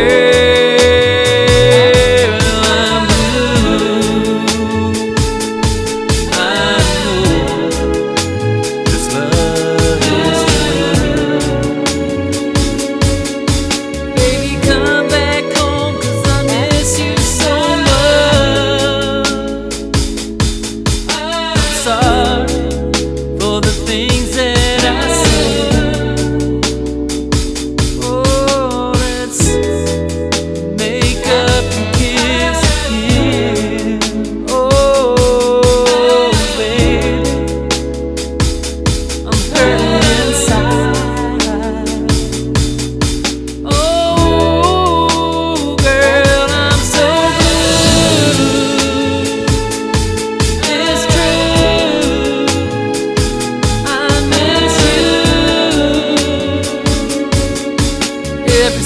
Ei.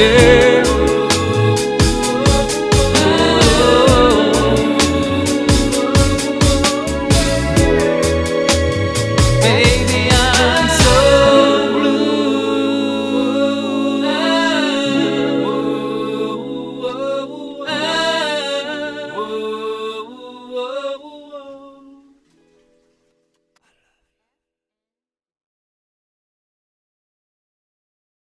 yeah.